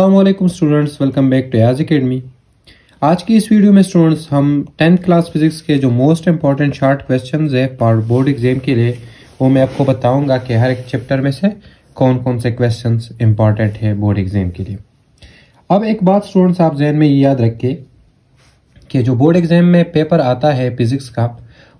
Aslam students welcome back to Edge Academy आज की इस वीडियो में स्टूडेंट्स हम टेंथ क्लास फिजिक्स के जो मोस्ट इंपॉर्टेंट शार्ट क्वेश्चन है पार बोर्ड एग्ज़ाम के लिए, वो मैं आपको बताऊँगा कि हर एक चैप्टर में से कौन कौन से क्वेश्चन इंपॉर्टेंट है बोर्ड एग्ज़ाम के लिए। अब एक बात स्टूडेंट्स आप जहन में ये याद रखें कि जो बोर्ड एग्ज़ाम में पेपर आता है फिजिक्स का,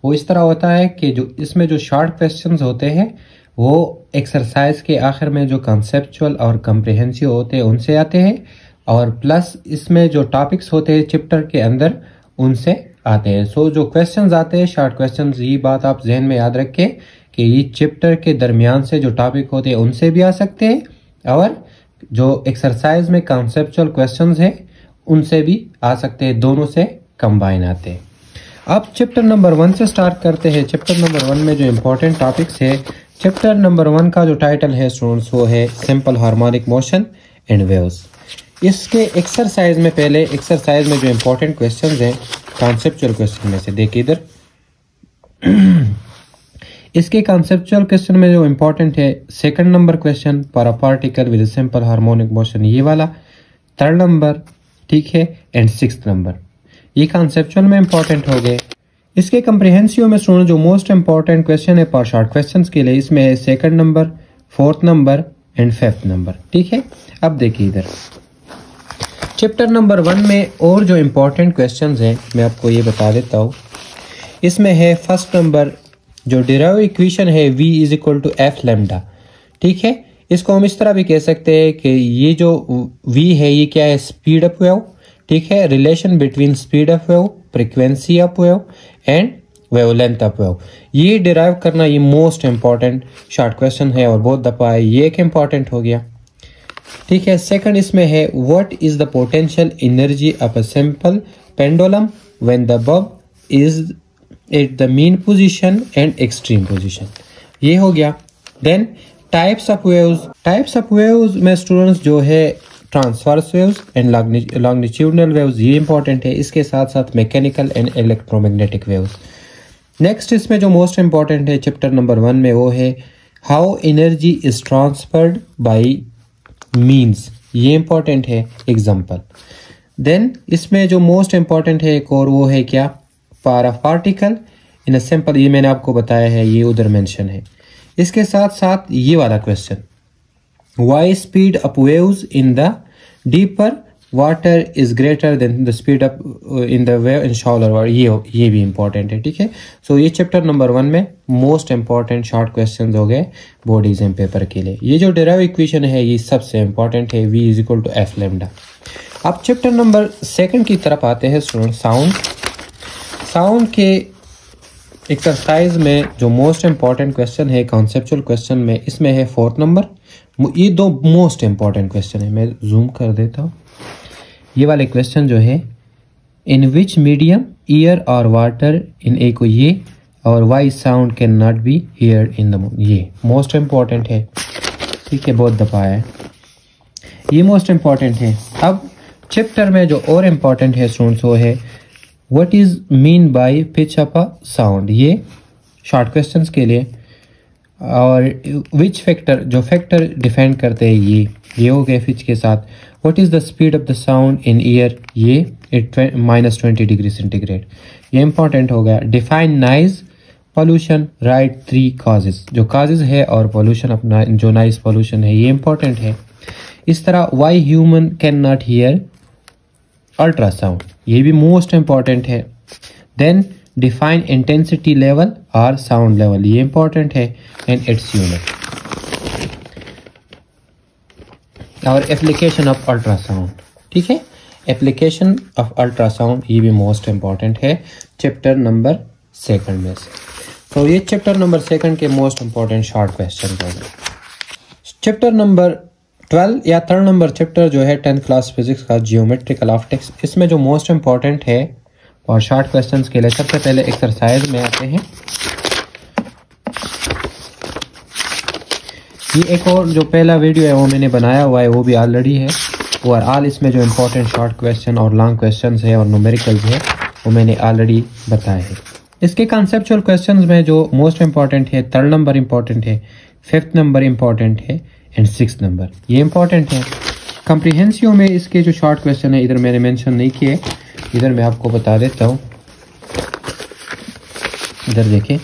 वो इस तरह होता है कि जो इसमें जो शार्ट क्वेश्चन होते हैं वो एक्सरसाइज के आखिर में जो कंसेप्चुअल और कंप्रिहेंसिव होते हैं उनसे आते हैं और प्लस इसमें जो टॉपिक्स होते हैं चैप्टर के अंदर उनसे आते हैं। सो so, जो क्वेश्चंस आते हैं शॉर्ट क्वेश्चंस ये बात आप जहन में याद रखें कि ये चैप्टर के दरमियान से जो टॉपिक होते हैं उनसे भी आ सकते हैं और जो एक्सरसाइज में कंसेप्चुअल क्वेश्चंस है उनसे भी आ सकते हैं दोनों से कंबाइन आते हैं। अब चैप्टर नंबर वन से स्टार्ट करते हैं। चैप्टर नंबर वन में जो इम्पोर्टेंट टॉपिक्स है चैप्टर नंबर वन का जो टाइटल है स्टूडेंट्स वो है simple harmonic motion and waves इसके एक्सरसाइज में पहले एक्सरसाइज में जो इंपॉर्टेंट क्वेश्चन हैं कॉन्सेप्चुअल क्वेश्चन में से देखिए इधर। इसके कॉन्सेप्चुअल क्वेश्चन में जो इंपॉर्टेंट है सेकंड नंबर क्वेश्चन पर a particle with simple harmonic motion ये वाला। थर्ड नंबर ठीक है एंड सिक्स नंबर ये कॉन्सेप्चुअल में इंपॉर्टेंट हो गए। इसके कंप्रिहेंसिव में स्टूडेंट जो मोस्ट इंपॉर्टेंट क्वेश्चन है, पर शॉर्ट क्वेश्चन के लिए इसमें है second number fourth number and fifth number ठीक है? अब देखिए इधर। चैप्टर नंबर वन में और जो इंपॉर्टेंट क्वेश्चन हैं, मैं आपको ये बता देता हूँ। इसमें है फ़र्स्ट नंबर जो डिराइव इक्वेशन है, v is equal to f lambda ठीक है? इसको हम इस तरह भी कह सकते हैं कि ये जो v है, ये क्या है? स्पीड अप वेव ठीक है? Relation between speed of wave frequency of wave and wavelength of wave ये डिराइव करना ये मोस्ट इंपॉर्टेंट शॉर्ट क्वेश्चन है और बहुत दफ़ा है ये एक इंपॉर्टेंट हो गया। ठीक है सेकंड इसमें है what is the potential energy of a simple pendulum when the bob is at the mean position and extreme position ये हो गया। Then types of waves types of waves में स्टूडेंट्स जो है transverse waves and longitudinal waves ये important है। इसके साथ साथ mechanical and electromagnetic waves next इसमें जो मोस्ट इंपॉर्टेंट है चैप्टर नंबर वन में वो है how energy is transferred by means ये इंपॉर्टेंट है एग्ज़ाम्पल देन इसमें जो मोस्ट इंपॉर्टेंट है, एक और वो है क्या? पारा पार्टिकल इन अ सिंपल ये मैंने आपको बताया है, ये उधर मेंशन है। इसके साथ साथ ये वाला question y speed up waves in the deeper greater than the speed up uh, in the wave in shallower water. ये ये भी इंपॉर्टेंट है ठीक है सो ये चैप्टर नंबर वन में मोस्ट इंपॉर्टेंट शॉर्ट क्वेश्चन हो गए बोर्ड एग्ज़ाम पेपर के लिए ये जो डेराइव इक्वेशन है ये सबसे इंपॉर्टेंट है v is equal to f lambda अब चैप्टर नंबर सेकंड की तरफ़ आते हैं स्टूडेंट साउंड साउंड के एक्सरसाइज में जो मोस्ट इंपॉर्टेंट क्वेश्चन है कॉन्सेप्चुअल क्वेश्चन में इसमें है फोर्थ नंबर ये दो मोस्ट इंपॉर्टेंट क्वेश्चन है। मैं जूम कर देता हूँ। ये वाले क्वेश्चन जो है इन विच मीडियम ईयर और वाटर इन ए को ये और why sound can not be hear in the ये मोस्ट इंपॉर्टेंट है। ठीक है, बहुत दफ़ा है। ये मोस्ट इंपॉर्टेंट है। अब चैप्टर में जो और इंपॉर्टेंट है स्टूडेंट्स वो है what is mean by pitch of a sound ये शॉर्ट क्वेश्चंस के लिए और विच फैक्टर जो फैक्टर डिफेंड करते हैं ये ये हो गया फिच के साथ। What is the speed of the sound in air ये माइनस ट्वेंटी डिग्री सेंटीग्रेड ये इंपॉर्टेंट हो गया। Define noise pollution write three causes जो काजेज है और पॉल्यूशन अपना, जो नाइज पॉल्यूशन है, ये इंपॉर्टेंट है। इस तरह why human can not hear ultrasound ये भी मोस्ट इंपॉर्टेंट है। देन डिफाइन इंटेंसिटी लेवल और साउंड लेवल, ये इंपॉर्टेंट है एंड इट्स यूनिट और एप्लीकेशन ऑफ़ अल्ट्रासाउंड ठीक है? एप्लीकेशन ऑफ़ अल्ट्रासाउंड ये भी मोस्ट इंपॉर्टेंट है चैप्टर नंबर सेकंड में से। तो ये चैप्टर नंबर सेकंड के मोस्ट इंपॉर्टेंट शॉर्ट क्वेश्चन हो। गए चैप्टर नंबर ट्वेल्व या थर्ड नंबर चैप्टर जो है टेंथ क्लास फिजिक्स का जियोमेट्रिकल ऑप्टिक्स इसमें जो मोस्ट इंपॉर्टेंट है और शॉर्ट क्वेश्चंस के लिए सबसे पहले एक्सरसाइज में आते हैं। ये एक और जो पहला वीडियो है, वो मैंने बनाया हुआ है, वो भी ऑलरेडी है। और आल इसमें जो इम्पोर्टेंट शॉर्ट क्वेश्चन और लॉन्ग क्वेश्चन है और न्यूमेरिकल्स है, वो मैंने ऑलरेडी बताया है। इसके कॉन्सेप्चुअल क्वेश्चन में जो मोस्ट इंपॉर्टेंट है थर्ड नंबर इंपॉर्टेंट है फिफ्थ नंबर इंपॉर्टेंट है एंड सिक्स नंबर ये इंपॉर्टेंट है। कंप्रीहेंसिव में इसके जो शॉर्ट क्वेश्चन है, इधर मैंने मेंशन नहीं किए। इधर मैं आपको बता देता हूँ। इधर देखें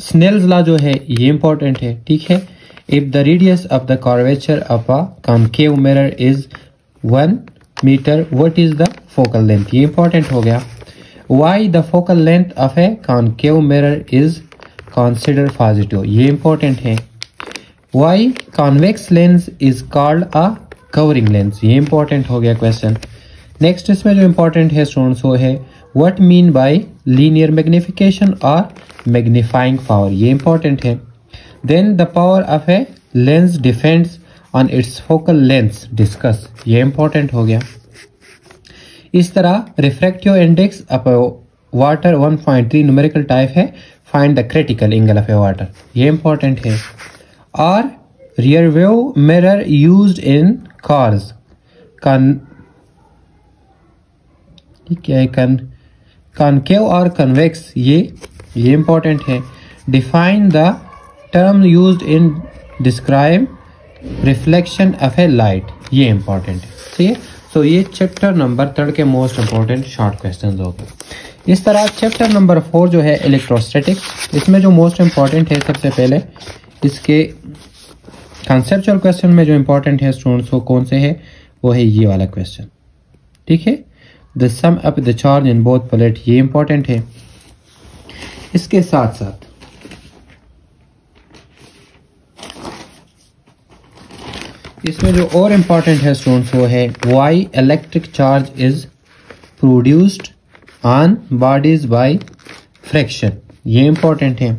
स्नेल्स लॉ जो है, ये इंपॉर्टेंट है, ठीक है? If the radius of the curvature of a concave mirror is one metre what is the focal length ये इंपॉर्टेंट हो गया। Why the focal length of a concave mirror is consider positive ये important है। Why convex lens is called a converging lens ये important हो गया question next इसमें जो इंपॉर्टेंट है स्टूडेंट्स वो है what mean by linear magnification और मैग्नीफाइंग पावर ये इंपॉर्टेंट है। Then the power of a lens depends on its focal lens discuss ये इंपॉर्टेंट हो गया। इस तरह refractive index of water 1.3 numerical type है। Find the critical angle of a water ये इंपॉर्टेंट है। और rear view mirror used in cars कन क्या है कन कॉनकेव और कन्वेक्स ये ये इंपॉर्टेंट है। Define the term use in describe reflection of a light ये इंपॉर्टेंट है। ठीक है सो ये चैप्टर नंबर थर्ड के मोस्ट इंपॉर्टेंट शॉर्ट क्वेश्चन हो गए। इस तरह चैप्टर नंबर फोर जो है इलेक्ट्रोस्टेटिक इसमें जो मोस्ट इंपॉर्टेंट है सबसे पहले, इसके कॉन्सेप्चुअल क्वेश्चन में जो इंपॉर्टेंट है स्टूडेंट्स वो कौन से है, वो है ये वाला क्वेश्चन ठीक है? The sum of the charge in both plate ये इंपॉर्टेंट है इसके साथ साथ इसमें जो और इंपॉर्टेंट है स्टूडेंट्स वो है why electric charge is produced on bodies by friction ये इंपॉर्टेंट है.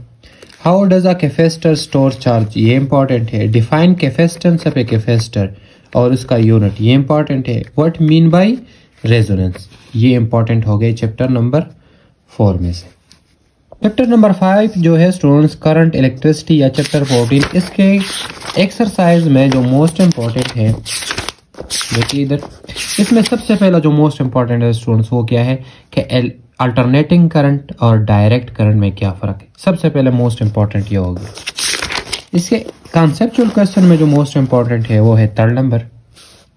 How does a capacitor store charge ये इंपॉर्टेंट है. Define capacitance of a capacitor और उसका यूनिट ये इंपॉर्टेंट है. What mean by resonance. ये इंपॉर्टेंट हो गए चैप्टर नंबर फोर में से। चैप्टर नंबर फाइव जो है स्टूडेंट्स करंट इलेक्ट्रिसिटी या चैप्टर फोर्टीन इसके एक्सरसाइज में जो मोस्ट इंपॉर्टेंट है, देखिए इधर, इसमें सबसे पहला जो मोस्ट इंपॉर्टेंट है स्टूडेंट्स वो क्या है कि अल्टरनेटिंग करंट और डायरेक्ट करंट में क्या फ़र्क है। सबसे पहले मोस्ट इंपॉर्टेंट ये होगा। इसके कॉन्सेप्चुअल क्वेश्चन में जो मोस्ट इंपॉर्टेंट है, वो है थर्ड नंबर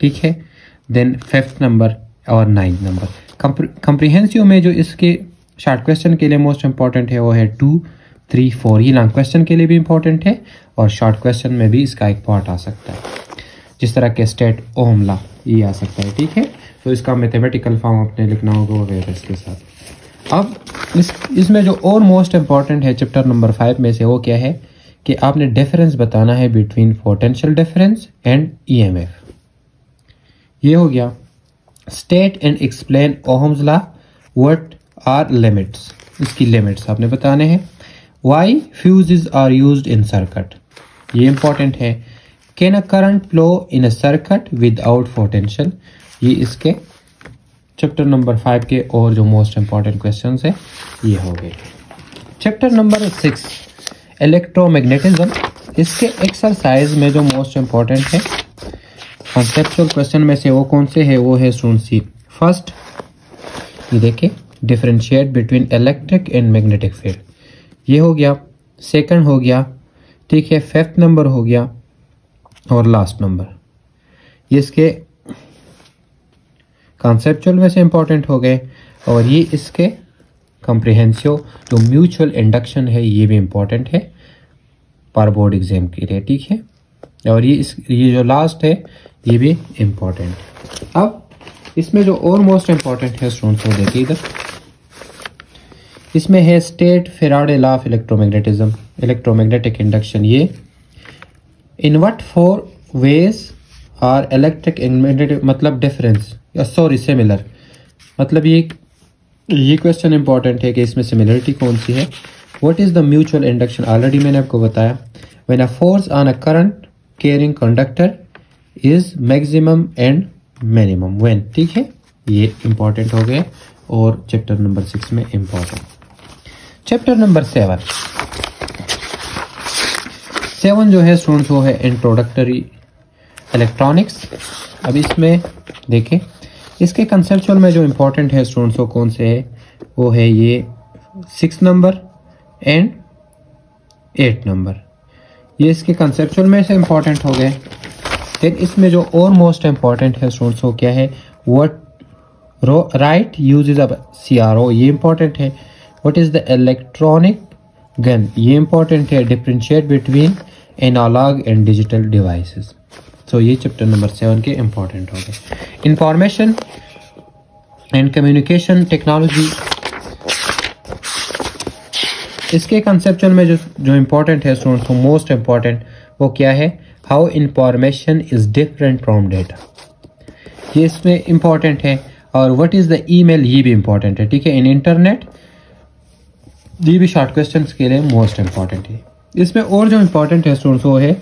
ठीक है? देन फिफ्थ नंबर और नाइन्थ नंबर कंप्रीहेंसिव में जो इसके शॉर्ट क्वेश्चन के लिए मोस्ट इंपॉर्टेंट है, वो है टू थ्री फोर ये लॉन्ग क्वेश्चन के लिए भी इंपॉर्टेंट है और शॉर्ट क्वेश्चन में भी इसका एक पार्ट आ सकता है। जिस तरह के स्टेट ओमला ये आ सकता है, ठीक है? तो इसका मैथमेटिकल फॉर्म अपने लिखना होगा वगैरह इसके साथ। अब इस, इसमें जो और मोस्ट इंपॉर्टेंट है चैप्टर नंबर फाइव में से वो क्या है? कि आपने डिफरेंस बताना है between potential difference and EMF ये हो गया। State and explain Ohm's law what are limits इसकी लिमिट्स आपने बताने हैं। Why fuses are use in circuit ये इंपॉर्टेंट है। Can a current flow in a circuit without potential ये इसके चैप्टर नंबर फाइव के और जो मोस्ट इंपॉर्टेंट क्वेश्चन है, ये हो गए चैप्टर नंबर सिक्स इलेक्ट्रोमैग्नेटिज्म इसके एक्सरसाइज में जो मोस्ट इंपॉर्टेंट है कॉन्सेप्चुअल क्वेश्चन में से वो कौन से है? वो है सुन सी फ़र्स्ट ये देखिए differentiate between electric and magnetic field ये हो गया सेकंड हो गया, ठीक है फिफ्थ नंबर हो गया, और लास्ट नंबर इसके कॉन्सेप्चुअल में से इंपॉर्टेंट हो गए, और ये इसके कॉम्प्रिहेंसिव जो म्यूचुअल इंडक्शन है, ये भी इंपॉर्टेंट है पर बोर्ड एग्ज़ाम के लिए, ठीक है? और ये इस, ये जो लास्ट है ये भी इंपॉर्टेंट अब, इसमें जो और मोस्ट इंपॉर्टेंट है स्टूडेंट्स वो देखिए इधर इसमें है state Faraday law of electromagnetism electromagnetic induction ये in what four ways are electric magnetic मतलब डिफरेंस या सॉरी सिमिलर मतलब ये ये क्वेश्चन इंपॉर्टेंट है कि इसमें सिमिलरिटी कौन सी है? What is the mutual induction already मैंने आपको बताया। When a force on a current carrying conductor is maximum and minimum when ठीक है? ये इंपॉर्टेंट हो गए और चैप्टर नंबर सिक्स में important chapter number seven seven जो है स्टूडेंट्स वो है इंट्रोडक्टरी इलेक्ट्रॉनिक्स अब इसमें देखें। इसके कंसेप्चुअल में जो इंपॉर्टेंट है स्टूडेंट्स वो कौन से है? वो है ये six number and eight number ये इसके कंसेप्चुअल में से इंपॉर्टेंट हो गए। फिर इसमें जो और मोस्ट इंपॉर्टेंट है स्टूडेंट्स वो क्या है? What right use is C R O ये इंपॉर्टेंट है। What is the electronic gun ये इंपॉर्टेंट है। Differentiate between analogue and digital devices so ये चैप्टर नंबर सेवन के इंपॉर्टेंट हो गए। इंफॉर्मेशन एंड कम्युनिकेशन टेक्नोलॉजी इसके कंसेप्चुअल में जो जो इम्पोर्टेंट है स्टूडेंट्स मोस्ट इंपॉर्टेंट वो क्या है? How information is different from data ये इसमें इंपॉर्टेंट है और व्हाट इज़ द ईमेल ये भी इंपॉर्टेंट है, ठीक है? इन इंटरनेट ये भी शॉर्ट क्वेश्चन के लिए मोस्ट इंपॉर्टेंट है। इसमें और जो इम्पोर्टेंट है स्टूडेंट्स वो है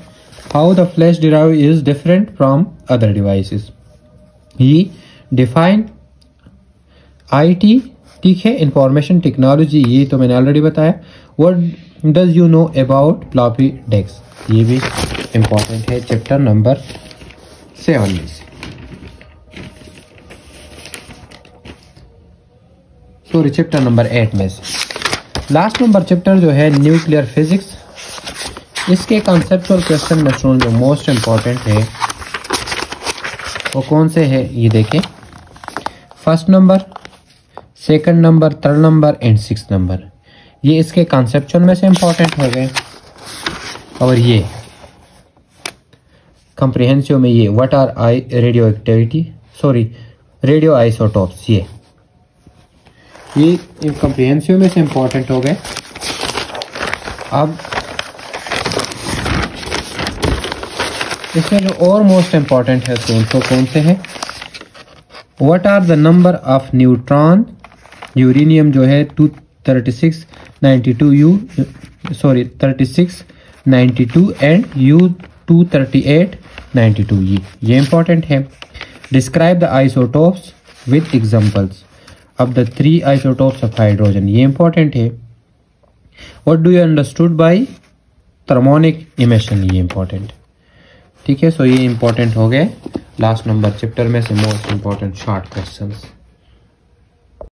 how the flash drive is different from other devices ये डिफाइन आईटी ठीक है? इंफॉर्मेशन टेक्नोलॉजी ये तो मैंने ऑलरेडी बताया। What does you know about floppy disk ये भी इंपॉर्टेंट है चैप्टर नंबर सेवन में से सॉरी चैप्टर नंबर एट में से लास्ट नंबर चैप्टर जो है न्यूक्लियर फिजिक्स इसके कॉन्सेप्चुअल क्वेश्चन में सुन जो मोस्ट इंपॉर्टेंट है। वो कौन से है, ये देखें। First number second number third number and six number ये इसके कॉन्सेप्चुअल में से इंपॉर्टेंट हो गए। और ये कंप्रिहेंसिव में ये what are I radioactivity sorry radioisotopes ये। ये कंप्रिहेंसिव में से इंपॉर्टेंट हो गए। अब, इसमें जो और मोस्ट इंपॉर्टेंट है तो कौन से हैं? What are the number of neutron uranium जो है two thirty six ninety two U sorry thirty six ninety two and U two thirty eight ninety two ये ये इंपॉर्टेंट है. Describe the isotopes with examples अब the three isotopes of hydrogen ये important है. What do you understood by thermionic emission ये important ठीक है सो ये इंपॉर्टेंट हो गए. लास्ट नंबर चैप्टर में से मोस्ट इंपॉर्टेंट शॉर्ट क्वेश्चंस